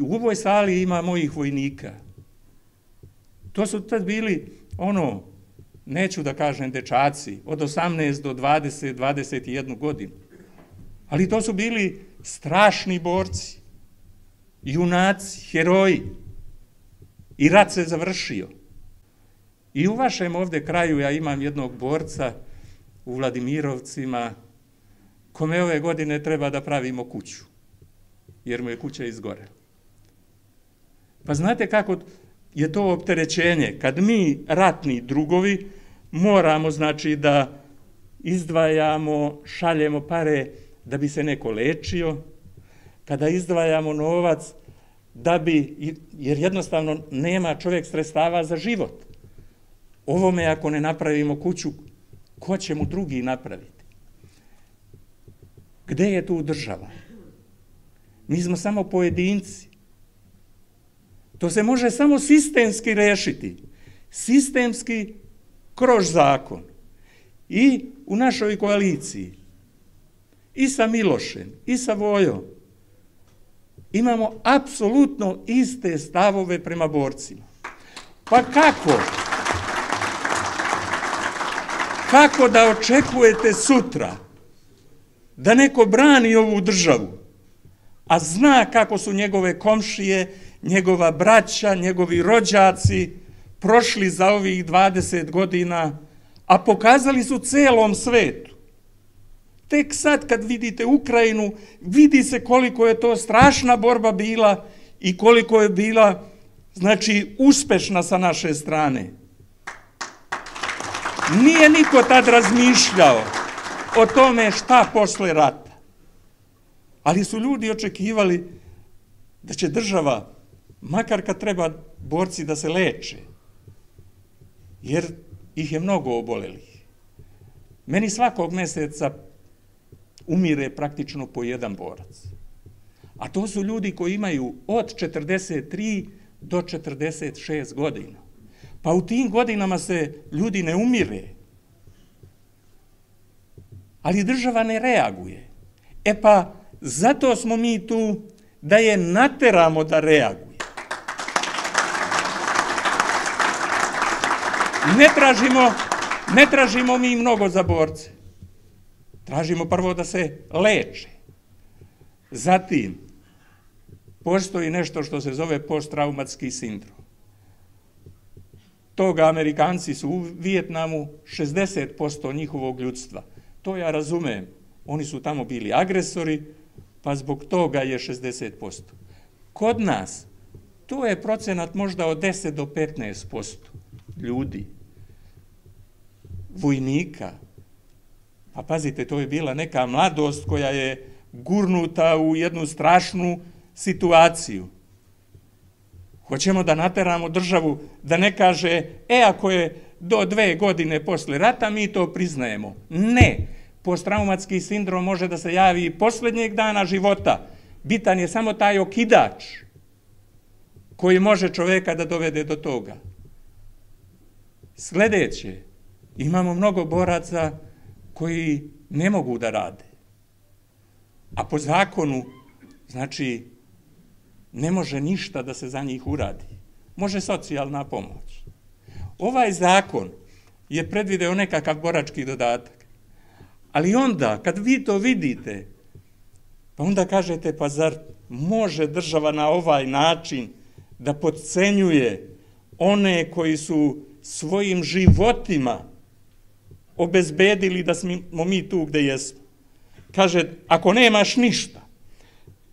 U ovoj sali ima mojih vojnika. To su tad bili, ono, neću da kažem dečaci, od 18 do 20, 21 godinu. Ali to su bili strašni borci, junaci, heroji. I rat se završio. I u vašem ovde kraju ja imam jednog borca u Vladimirovcima, kome ove godine treba da pravimo kuću, jer mu je kuća izgorela. Pa znate kako je to opterećenje? Kad mi, ratni drugovi, moramo, znači, da izdvajamo, šaljemo pare da bi se neko lečio, kada izdvajamo novac da bi, jer jednostavno nema čovjek sredstava za život. Ovome ako ne napravimo kuću, ko će mu drugi napraviti? Gde je tu država? Mi smo samo pojedinci. To se može samo sistemski rešiti. Sistemski kroz zakon. I u našoj koaliciji. I sa Milošem, i sa Vojom. Imamo apsolutno iste stavove prema borcima. Pa kako? Kako da očekujete sutra da neko brani ovu državu, a zna kako su njegove komšije, njegova braća, njegovi rođaci prošli za ovih 20 godina, a pokazali su celom svetu. Tek sad kad vidite Ukrajinu, vidi se koliko je to strašna borba bila i koliko je bila, znači, uspešna sa naše strane. Nije niko tad razmišljao o tome šta posle rata. Ali su ljudi očekivali da će država, makar kad treba borci da se leče, jer ih je mnogo obolelih. Meni svakog meseca umire praktično po jedan borac. A to su ljudi koji imaju od 43 do 46 godina. Pa u tim godinama se ljudi ne umire. Ali država ne reaguje. E pa, zato smo mi tu da je nateramo da reaguje. Ne tražimo, ne tražimo mi mnogo za borce. Tražimo prvo da se leče. Zatim, postoji nešto što se zove posttraumatski sindrom toga Amerikanci su u Vijetnamu 60% njihovog ljudstva. To ja razumem. Oni su tamo bili agresori, pa zbog toga je 60%. Kod nas to je procenat možda od 10 do 15% ljudi, vojnika. Pa pazite, to je bila neka mladost koja je gurnuta u jednu strašnu situaciju. Hoćemo da nateramo državu da ne kaže, e, ako je do dve godine posle rata, mi to priznajemo. Ne. Posttraumatski sindrom može da se javi i poslednjeg dana života. Bitan je samo taj okidač koji može čoveka da dovede do toga. Sledeće, imamo mnogo boraca koji ne mogu da rade. A po zakonu, znači, ne može ništa da se za njih uradi. Može socijalna pomoć. Ovaj zakon je predvideo nekakav borački dodatak. Ali onda, kad vi to vidite, pa onda kažete, pa zar može država na ovaj način da podcenjuje one koji su svojim životima obezbedili da smo mi tu gde jesmo. Kaže, ako nemaš ništa,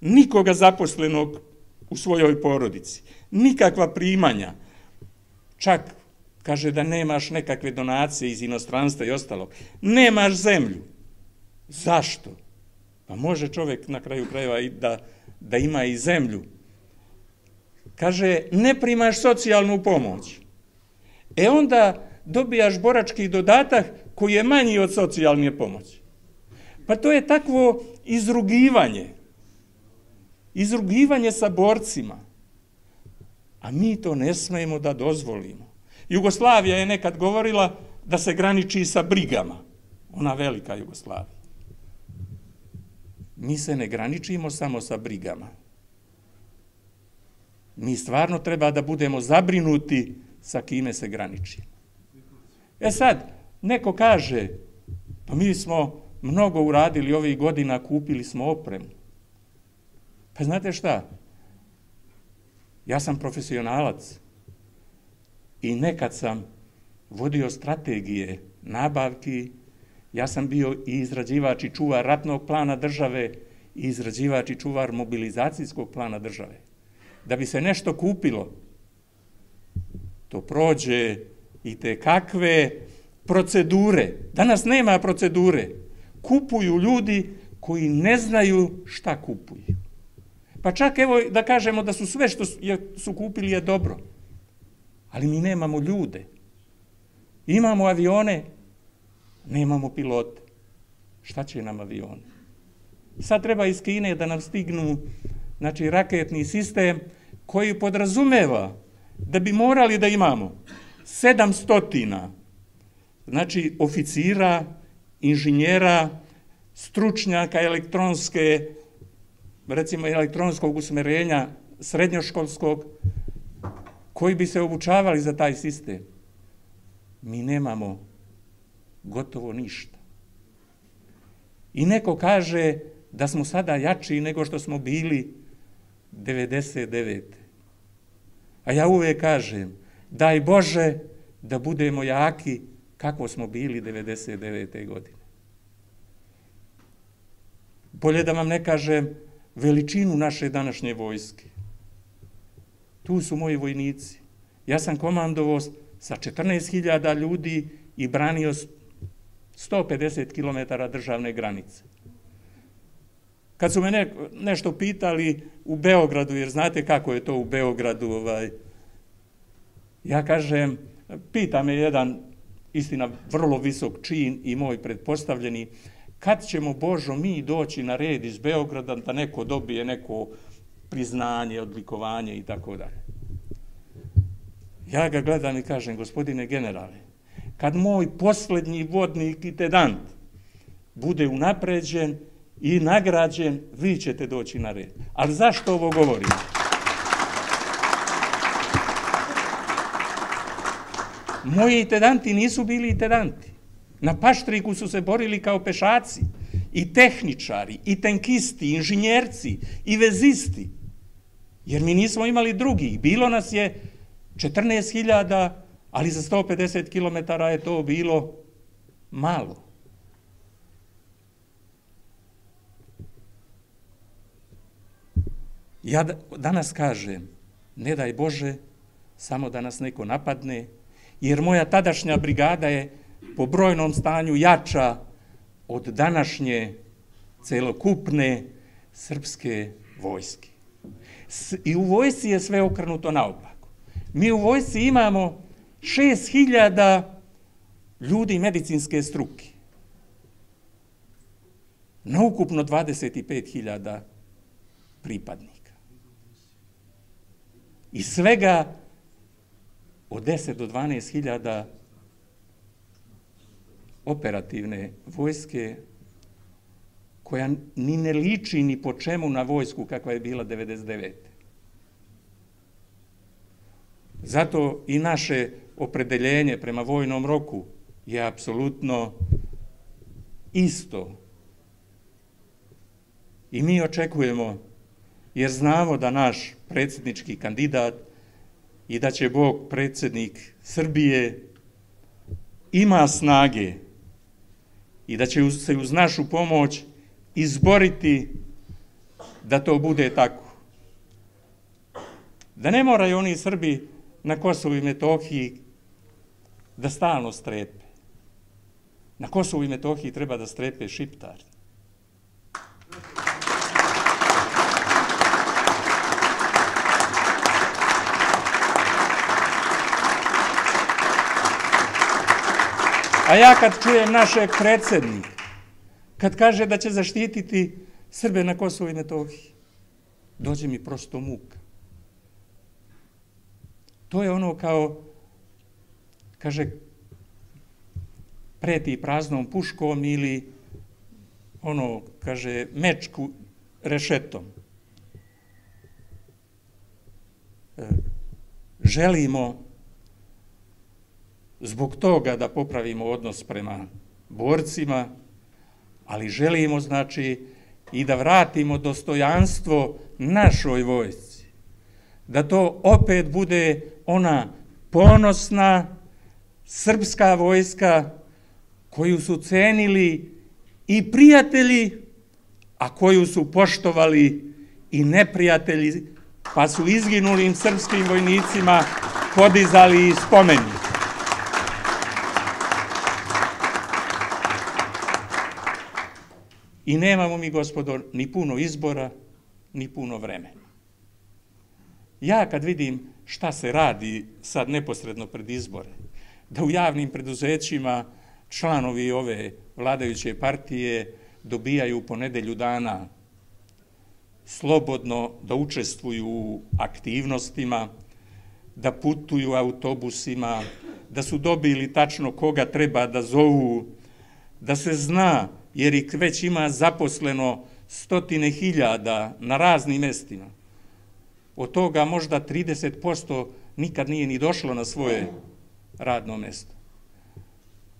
nikoga zaposlenog u svojoj porodici. Nikakva primanja. Čak kaže da nemaš nekakve donacije iz inostranstva i ostalog. Nemaš zemlju. Zašto? Pa može čovjek na kraju krajeva i da, da ima i zemlju. Kaže, ne primaš socijalnu pomoć. E onda dobijaš borački dodatak koji je manji od socijalne pomoći. Pa to je takvo izrugivanje izrugivanje sa borcima. A mi to ne smemo da dozvolimo. Jugoslavija je nekad govorila da se graniči sa brigama. Ona velika Jugoslavija. Mi se ne graničimo samo sa brigama. mi stvarno treba da budemo zabrinuti sa kime se graniči. E sad, neko kaže, pa mi smo mnogo uradili ovih godina, kupili smo opremu. Pa znate šta? Ja sam profesionalac i nekad sam vodio strategije nabavki, ja sam bio i izrađivač i čuvar ratnog plana države i izrađivač i čuvar mobilizacijskog plana države. Da bi se nešto kupilo, to prođe i te kakve procedure. Danas nema procedure. Kupuju ljudi koji ne znaju šta kupuju. Pa čak evo da kažemo da su sve što su kupili je dobro. Ali mi nemamo ljude. Imamo avione, nemamo pilote. Šta će nam avioni? Sad treba iz Kine da nam stignu znači, raketni sistem koji podrazumeva da bi morali da imamo 700 znači oficira, inženjera, stručnjaka elektronske, recimo elektronskog usmerenja, srednjoškolskog, koji bi se obučavali za taj sistem. Mi nemamo gotovo ništa. I neko kaže da smo sada jači nego što smo bili 99. A ja uvek kažem, daj Bože da budemo jaki kako smo bili 99. godine. Bolje da vam ne kažem veličinu naše današnje vojske. Tu su moji vojnici. Ja sam komandovao sa 14.000 ljudi i branio 150 km državne granice. Kad su me ne, nešto pitali u Beogradu, jer znate kako je to u Beogradu, ovaj, ja kažem, pita me jedan, istina, vrlo visok čin i moj predpostavljeni, kad ćemo, Božo, mi doći na red iz Beograda da neko dobije neko priznanje, odlikovanje i tako dalje. Ja ga gledam i kažem, gospodine generale, kad moj poslednji vodnik intendant bude unapređen i nagrađen, vi ćete doći na red. Ali zašto ovo govorim? Moji intendanti nisu bili intendanti. Na paštriku su se borili kao pešaci, i tehničari, i tenkisti, i inženjerci, i vezisti. Jer mi nismo imali drugih. Bilo nas je 14.000, ali za 150 km je to bilo malo. Ja danas kažem, ne daj Bože, samo da nas neko napadne, jer moja tadašnja brigada je po brojnom stanju jača od današnje celokupne srpske vojske. I u vojsci je sve okrenuto naopako. Mi u vojsci imamo 6000 ljudi medicinske struke. Na ukupno 25.000 pripadnika. I svega od 10 do 12.000 operativne vojske koja ni ne liči ni po čemu na vojsku kakva je bila 99. Zato i naše opredeljenje prema vojnom roku je apsolutno isto. I mi očekujemo, jer znamo da naš predsjednički kandidat i da će Bog predsjednik Srbije ima snage i da će se uz našu pomoć izboriti da to bude tako. Da ne moraju oni Srbi na Kosovu i Metohiji da stalno strepe. Na Kosovu i Metohiji treba da strepe šiptari. A ja kad čujem našeg predsednika, kad kaže da će zaštititi Srbe na Kosovo i Metohiji, dođe mi prosto muka. To je ono kao, kaže, preti praznom puškom ili ono, kaže, mečku rešetom. želimo zbog toga da popravimo odnos prema borcima, ali želimo, znači, i da vratimo dostojanstvo našoj vojsci. Da to opet bude ona ponosna srpska vojska koju su cenili i prijatelji, a koju su poštovali i neprijatelji, pa su izginulim srpskim vojnicima podizali i spomeni. I nemamo mi, gospodo, ni puno izbora, ni puno vremena. Ja kad vidim šta se radi sad neposredno pred izbore, da u javnim preduzećima članovi ove vladajuće partije dobijaju po nedelju dana slobodno da učestvuju u aktivnostima, da putuju autobusima, da su dobili tačno koga treba da zovu, da se zna, jer ih već ima zaposleno stotine hiljada na raznim mestima. Od toga možda 30% nikad nije ni došlo na svoje radno mesto.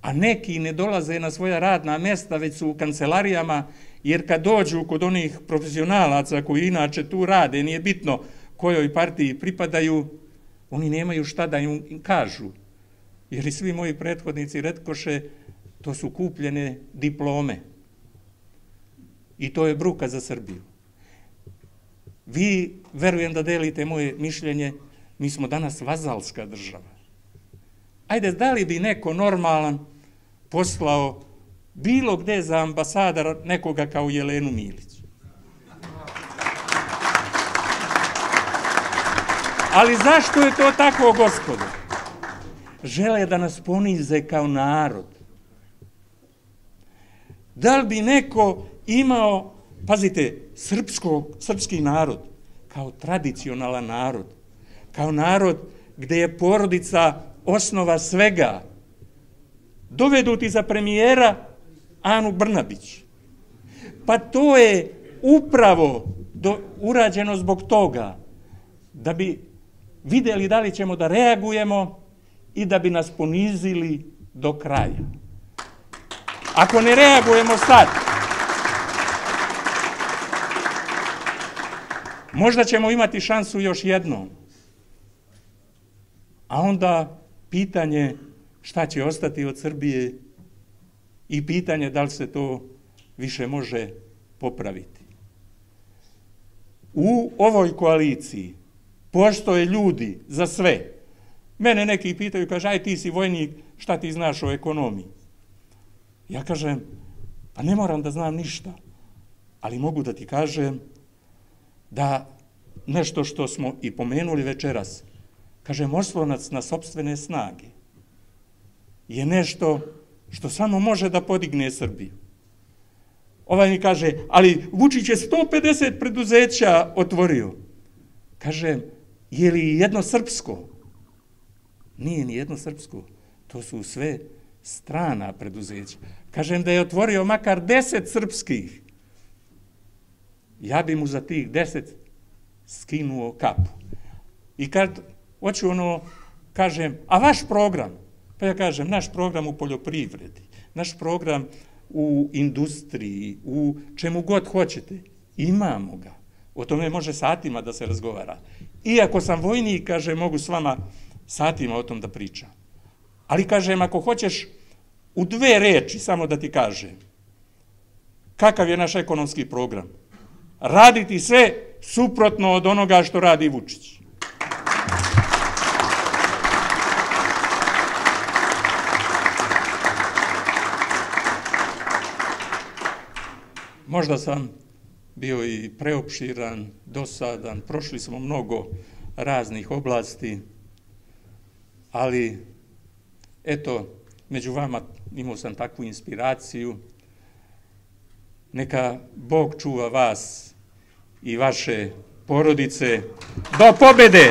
A neki ne dolaze na svoja radna mesta, već su u kancelarijama, jer kad dođu kod onih profesionalaca koji inače tu rade, nije bitno kojoj partiji pripadaju, oni nemaju šta da im kažu. Jer i svi moji prethodnici retkoše, to su kupljene diplome. I to je bruka za Srbiju. Vi, verujem da delite moje mišljenje, mi smo danas vazalska država. Ajde, da li bi neko normalan poslao bilo gde za ambasadara nekoga kao Jelenu Milić? Ali zašto je to tako, gospodo? Žele da nas ponize kao narod. Da li bi neko imao, pazite, srpsko, srpski narod, kao tradicionalan narod, kao narod gde je porodica osnova svega, dovedu ti za premijera Anu Brnabić. Pa to je upravo do, urađeno zbog toga da bi videli da li ćemo da reagujemo i da bi nas ponizili do kraja. Ako ne reagujemo sad, možda ćemo imati šansu još jednom. A onda pitanje šta će ostati od Srbije i pitanje da li se to više može popraviti. U ovoj koaliciji postoje ljudi za sve. Mene neki pitaju, kaže, aj ti si vojnik, šta ti znaš o ekonomiji? Ja kažem, pa ne moram da znam ništa, ali mogu da ti kažem da nešto što smo i pomenuli večeras, kažem, oslonac na sobstvene snage je nešto što samo može da podigne Srbiju. Ovaj mi kaže, ali Vučić je 150 preduzeća otvorio. Kažem, je li jedno srpsko? Nije ni jedno srpsko. To su sve strana preduzeća. Kažem da je otvorio makar 10 srpskih. Ja bi mu za tih 10 skinuo kapu. I kad hoću ono, kažem, a vaš program? Pa ja kažem, naš program u poljoprivredi, naš program u industriji, u čemu god hoćete, imamo ga. O tome može satima da se razgovara. Iako sam vojnik, kaže, mogu s vama satima o tom da pričam. Ali kažem, ako hoćeš u dve reči, samo da ti kažem, kakav je naš ekonomski program? Raditi sve suprotno od onoga što radi Vučić. Možda sam bio i preopširan, dosadan, prošli smo mnogo raznih oblasti, ali eto, među vama imao sam takvu inspiraciju. Neka Bog čuva vas i vaše porodice do pobede!